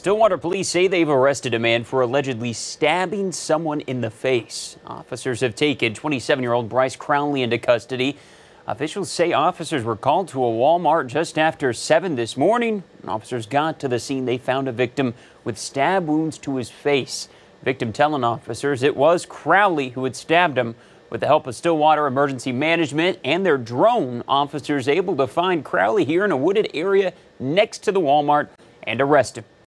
Stillwater police say they've arrested a man for allegedly stabbing someone in the face. Officers have taken 27 year old Bryce Crowley into custody. Officials say officers were called to a Walmart just after 7 this morning. When officers got to the scene, they found a victim with stab wounds to his face. Victim telling officers it was Crowley who had stabbed him. With the help of Stillwater Emergency Management and their drone, officers able to find Crowley here in a wooded area next to the Walmart and arrest him.